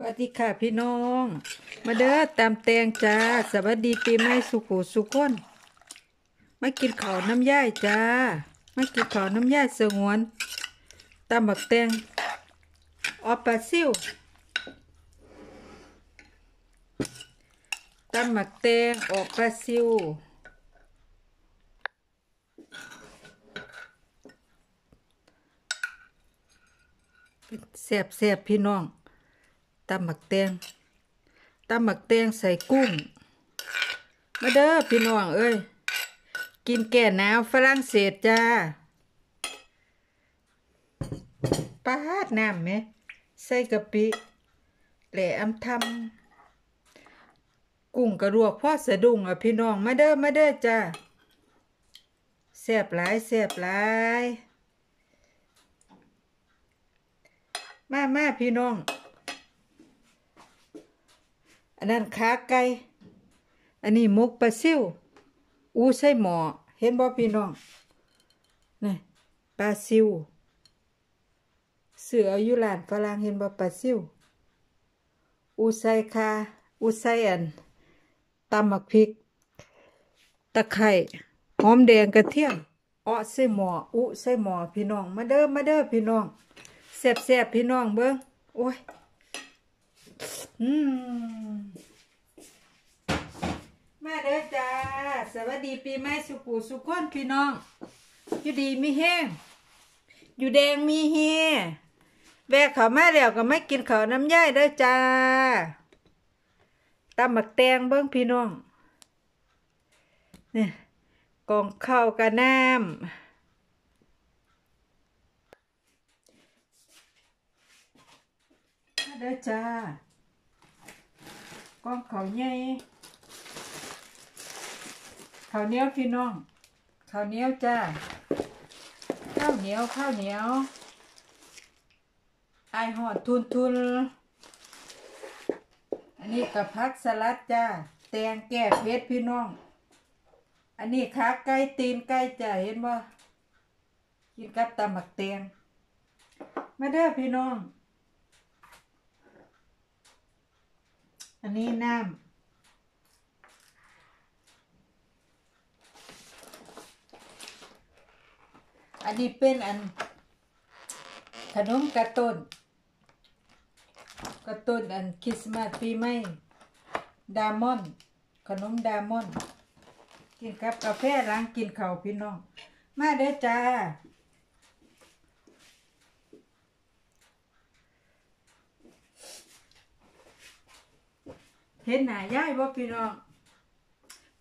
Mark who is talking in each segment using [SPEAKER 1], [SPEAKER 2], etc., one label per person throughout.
[SPEAKER 1] สวัสดีค่ะพี่น้อง มาเด้อตามแตงจ้า สวัสดีปีใหม่สุขุสุขคนมากินข้าวน้ำย่ายจ้ามากินข้าวน้ำย่ายสงวนตามบักแตงออปลาซิวตำหมักแตงออกปลาซิวแซ่บแซ่บพี่น้อง ตำหมักแตงตำหมักแตงใส่กุ้ง มาเด้อพี่น้องเอ้ย กินแก่หนาวฝรั่งเศสจ้าปาดน้ำไหม ใส่กะปิแหลมทำกุ้งกระรวกพ่อสะดุ้งอะพี่น้อง มาเด้อมาเด้อจ้าแซ่บหลายแซ่บหลายมามาพี่น้อง นนั้นขาไก่อันนี้มุกปลาซิวอูใส่หมอเห็นบ่พี่น้องนี่ปลาซิวเสืออายู่ร้านฝรั่งเห็นบ่ปลาซิวอูใส่คาอูใส่อันตำหมักพริก ตะไคร้หอมแดงกระเทียมอ้อใส่หมออุใส่หมอพี่น้อง มาเด้อมาเด้อพี่น้องแซ่บแซ่บพี่น้องเบิ้งโอ้ย อืมมาเด้อจ้า สวัสดีปีใหม่สุขุสุขคนพี่น้อง อยู่ดีมีแห้ง อยู่แดงมีเฮแวะเขามาแล้วก็ไม่กินข้าน้ำย่ายเด้อจ้าตำหมักแตงเบิ้งพี่น้องเนี่ยกองข้าวกับน้ำมเด้อจ้า ก้องเขาวใหญ่ข้าวเหนียวพี่น้องข้าวเหนียวจ้าข้าวเหนียวข้าวเหนียวไอหอดทุนทุนอันนี้กับพักสลัดจ้าแตงแก้เพชรพี่น้อง อันนี้ขาไก่ตีนไก่จ้าเห็นบ่กินกับตำหมักแตงมาเด้อพี่น้อง อันนี้น้ำ อันนี้เป็นอัน ขนมกระต้นกระต้นอันคริสต์มาสปีใหม่ดามอน ขนมดามอน กินกับกาแฟล้างกินเข้าพี่น้อง มาเด้อจ้า เห็นหน้าย่ายบ่พี่น้อง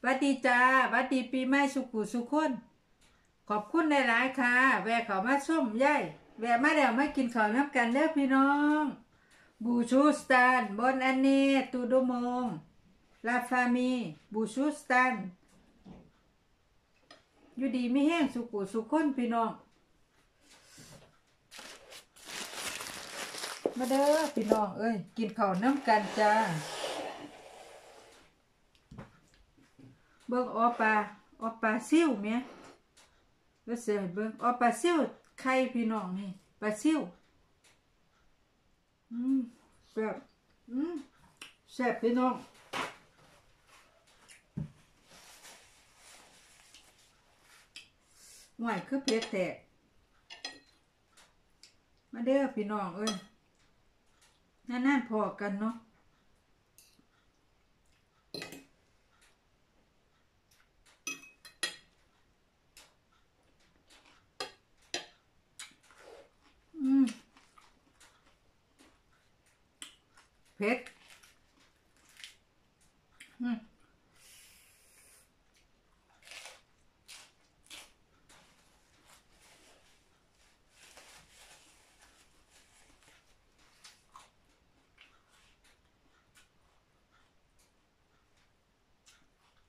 [SPEAKER 1] วัดดีจ้าวัดดีปีใหม่สุขุสุขคนขอบคุณหลายค่ะ แวะเขามาส้มย่ายแวะมาแล้วมากินข้าวน้ำกันเด้อพี่น้อง บูชูสตันบอนอันเนตูโดมงลาฟามี บูชูสตัน อยู่ดีไม่แห้งสุขุสุขคนพี่น้อง มาเด้อพี่น้อง เอ้ย กินข้าวน้ำกันจ้า เบิ่งออปลาออปลาซิ่วเมียก็เสียเบิ่งออปลาซิ่วไข่พี่น้องนี่ปลาซิ่วอืมแบบอืมแซ่บพี่น้องหวยคือเพชรแตก มาเด้อพี่น้องเอ้ยนานๆพอกันเนาะ อืม เผ็ด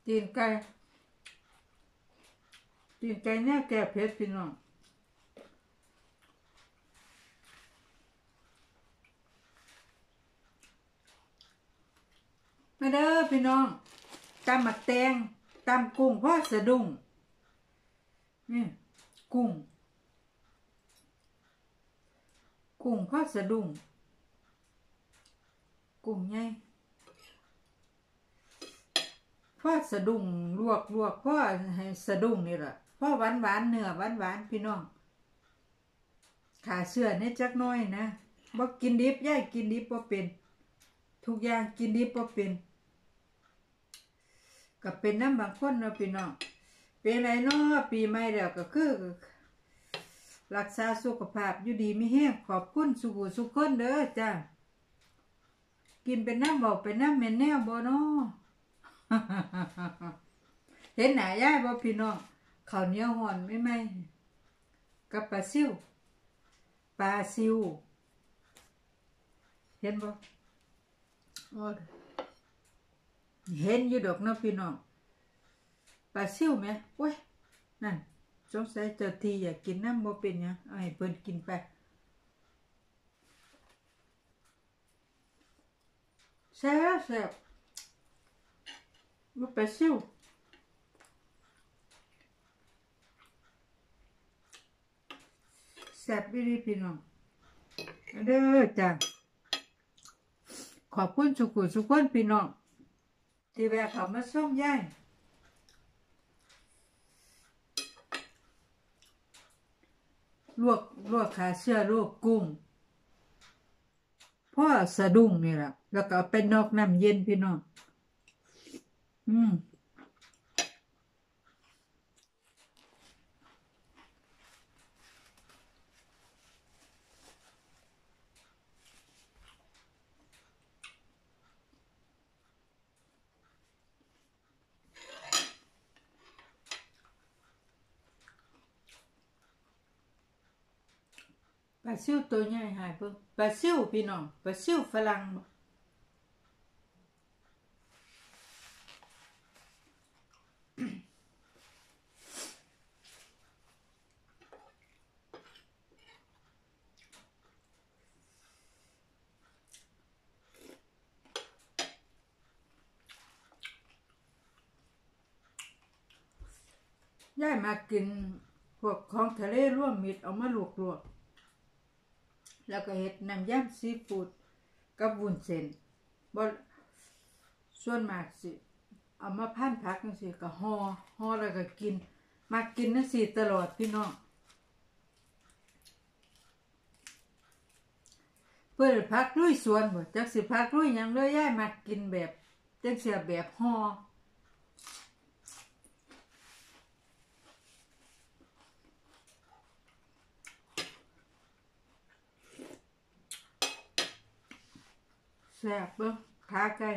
[SPEAKER 1] ตีนไก่ตีนไก่เนี่ยแก่เผ็ดพี่น้อง มาเด้อพี่น้องตำหมักแตงตำกุ้งพ่อสะดุ้งนี่กุ้ง กุ้งพ่อสะดุ้งกุ้งใหญ่พ่อสะดุ้งลวกลวกพ่อให้สะดุ้งนี่ล่ะพ่อหวานหวานเนื้อหวานหวานพี่น้องขาเสื้อเนี่ยจักน้อยนะบ่กินดิบย่ายกินดิบบ่เป็น ทุกอย่างกินดิบบ่เป็น ก็เป็นน้ำบางคนเนาะพี่น้องเป็นไรเนาะปีใหม่แล้วก็คือ รักษาสุขภาพอยู่ดีไม่แห้งขอบคุณสุขสุขคนเด้อจ้ากินเป็นน้ำเบาเป็นน้ำเหม็นแนวบ่เนาะเห็นหน้ายายบ่พี่น้องข้าวเหนียวห่อนไม่ไหมกับปลาซิวปลาซิวเห็นบ่โอ้ เห็นอยู่ดอกเนาะพี่น้องปลาซิวไหมโอ้ยนั่นสงสัยเจ้าทีอยากกินน้ำบ่เป็นหยังเอาให้เพิ่นกินไปแซ่บแซ่บบ่ปลาซิวแซ่บอีหลีพี่น้องเด้อจ้าขอบคุณสุขุสุขคนพี่น้อง ที่แวะเขามาส่งย่ายลวกลวกขาเสื้อลวกกุ้งพ่อสะดุ้งนี่แหละแล้วก็เอาไปนอกน้ำเย็นพี่น้องอืมป ลาซิวตัวใหญ่หายเพิ่งปลาซิวพี่น้องปลาซิวฝรั่งย่ายมากินพวกของทะเลร่วมมิตรเอามาลวกๆ แล้วก็เฮ็ดน้ำย่ำซีฟูดกับวุ้นเส้นบ่ส่วนมากสิ เอามาพันผักจังซี่ก็ห่อห่อแล้วก็กิน มากินจังซี่ตลอดพี่น้องเพื่อพักลุยสวนบ่จักสิพักลุยหยังเลยยายมากินแบบจังเสียแบบห่อ แซ่บเบิ่งขาไก่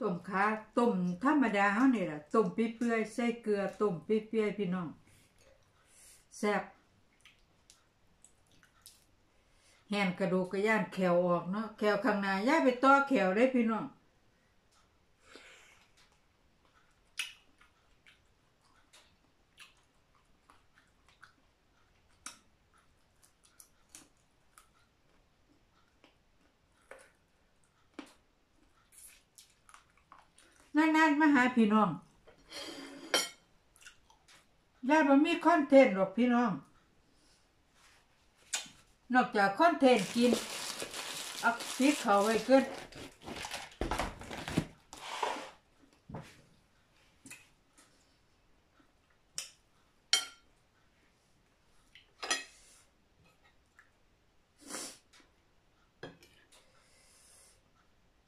[SPEAKER 1] ต้มขาต้มธรรมดาเฮานี่ล่ะต้มปีเปื่อยใส่เกลือต้มปีเปื่อยพี่น้องแซ่บแหนกระดูกกระย่านแขวออกเนาะแขวข้างหน้าย่าไปต่อแขวได้พี่น้อง มาหาพี่น้องย่ายบ่มีคอนเทนต์หรอกพี่น้อง นอกจากคอนเทนต์กินเอาพริกเขาไว้เกิน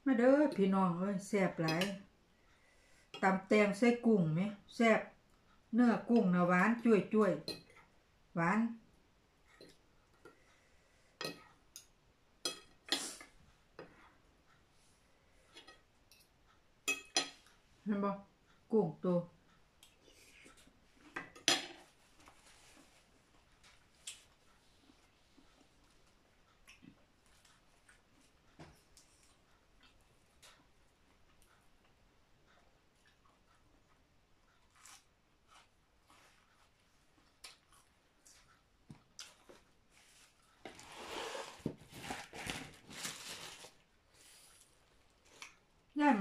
[SPEAKER 1] มาเด้อพี่น้องเอ้ยแซ่บหลาย ตำแตงใส่กุ้งไหมแซ่บเนื้อกุ้งนะหวานจุ้ยจุ้ยๆหวานเห็นบ่กุ้งตัว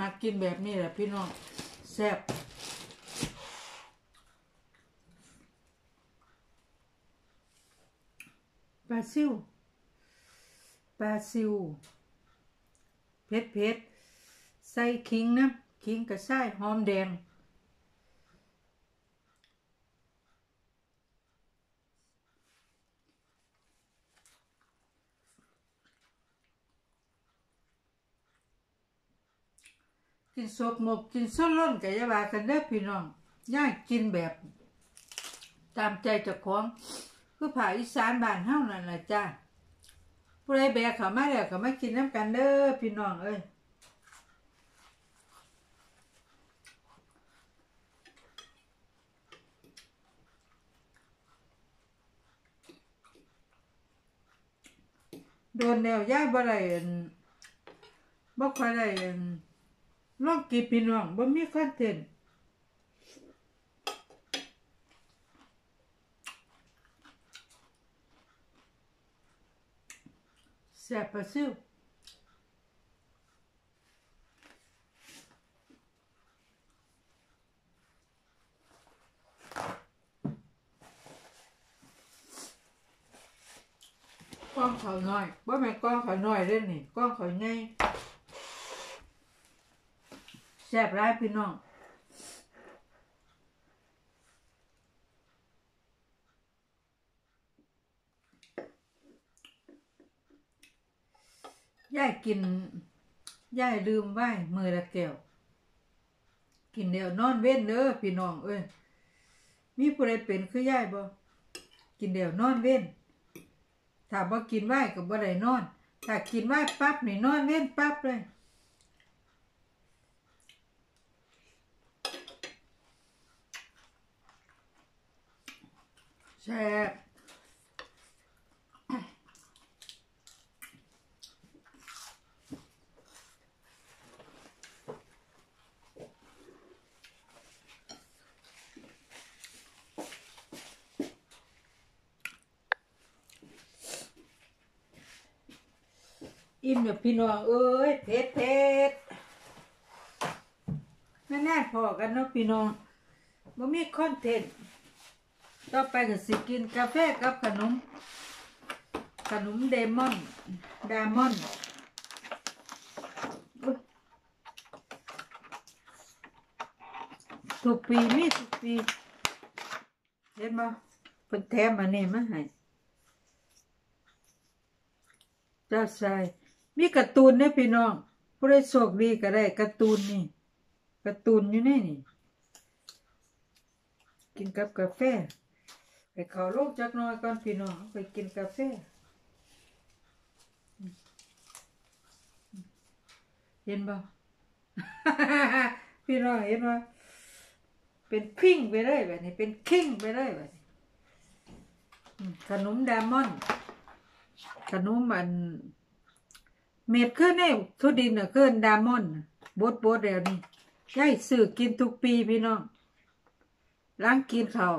[SPEAKER 1] มากินแบบนี้แหละพี่น้องแซ่บปลาซิวปลาซิวเผ็ดเผ็ดใส่ขิงนะขิงกับใส่หอมแดง กินสดหมกกินส้นล้นกับยาบากันเด้อพี่น้องย่ากินแบบ ตามใจเจ้าของคือผ่าอีสานบ้านเฮานั่นล่ะจ้าผู้ใดแบกเขามาแล้วก็มากินน้ำกันเด้อพี่น้องเอ้ยโดนแนวย่ายบ่ได้บ่ค่อยได้ ลองกินพี่น้องบ่มีคอนเทนต์แซ่บปลาซิวกล้องเขาหน้อยบ่แม่นกล้องเขาหน้อยเด้อนี่กล้องเขาใหญ่ แซ่บหลายพี่น้องยายกินยายลืมไหว้มือละแก้ว กินเดียวนอนเว้นเด้อพี่น้องเอ้ยมีผู้ใดเป็นคือยายบ่กินเดียวนอนเว้นถ้าบ่กินไหวก็บ่ได้นอน ถ้ากินไหวปั๊บนี่นอนเว้นปั๊บเลย แซ่บอิ่มเดี๋ยวพี่น้องเอ้ยเผ็ดเผ็ดแน่ๆพอกันเนาะพี่น้องบ่มีคอนเทนต์ ต่อไปก็สิกินกาแฟกับขนม ขนมเดมอนดามอนอุ๊ยทุกปีมีทุกปีเห็นบ่เพิ่นแถมอันนี้มาให้จ้าชายมีการ์ตูนเนี่ยพี่น้อง ผู้ใดโชคดีก็ได้การ์ตูนนี่การ์ตูนอยู่ในนี่ กินกับกาแฟ ไปเขาลูกจักหน้อยก่อนพี่น้องไปกินกาแฟเห็นบ่พี่น้องเห็นบ่เป็นคิงไปเลยแบบนี้เป็นคิงไปเลยแบบนี้ขนมดามอนขนมอันเม็ดขึ้นเนี่ยทุดินน่ะขึ้นดามอนบดบดแล้วนี่ยายซื้อกินทุกปีพี่น้องล้างกินข้าว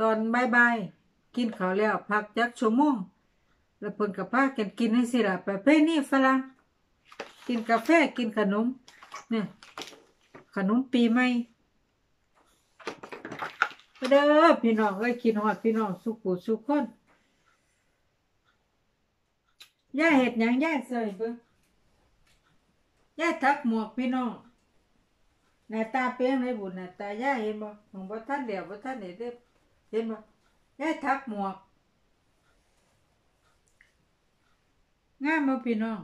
[SPEAKER 1] ตอนบ่ายๆกินข้าวแล้วพักจักชั่วโมงแล้วเพิ่นกับพากันกินให้สิล่ะประเภทนี้ฝรั่งกินกาแฟกินขนมเนี่ยขนมปีใหม่เด้อพี่น้องเอ้ยกินฮอดพี่น้องสุขุสุขคนย่าเห็ดหยังย่าเสยเบิ่งย่าทักหมวกพี่น้องหน้าตาเปลี่ยนเลยบุญหน้าตาย่าเห็นบ่ของบ่ท่านเดียวบ่ท่านเห็นเด้อ เห็นบ่ย่าทักหมวกงามบ่พี่น้อง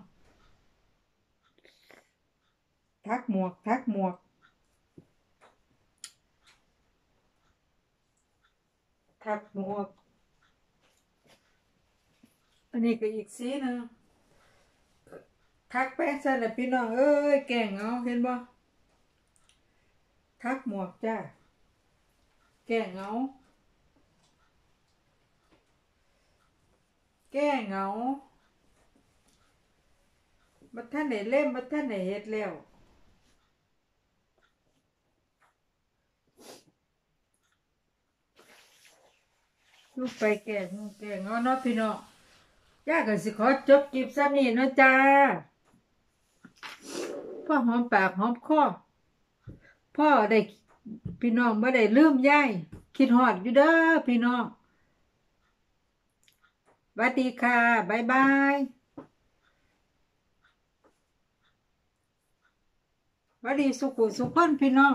[SPEAKER 1] ทักหมวก ทักหมวก ทักหมวก อันนี้ก็อีกสีหนึงทักแป้งใส่ละพี่น้อง เอ้ย แก่งเอาเห็นบ่ทักหมวกจ้า แก่งเอา แก้เหงาบัดท่านไหนเล่มบัดท่านไหนเฮ็ดแล้วลูกไปแก่งแก่งเอาเนาะพี่น้องย่าก็สิขอจบกิบซ้ำนี่เนาะจ้าพ่อหอมปากหอมคอพ่อได้พี่น้องบ่ได้ลืมยายคิดฮอดอยู่เด้อพี่น้อง วัสดีค่ะบ๊ายบายวัสดีสุขุสุขคนพี่น้อง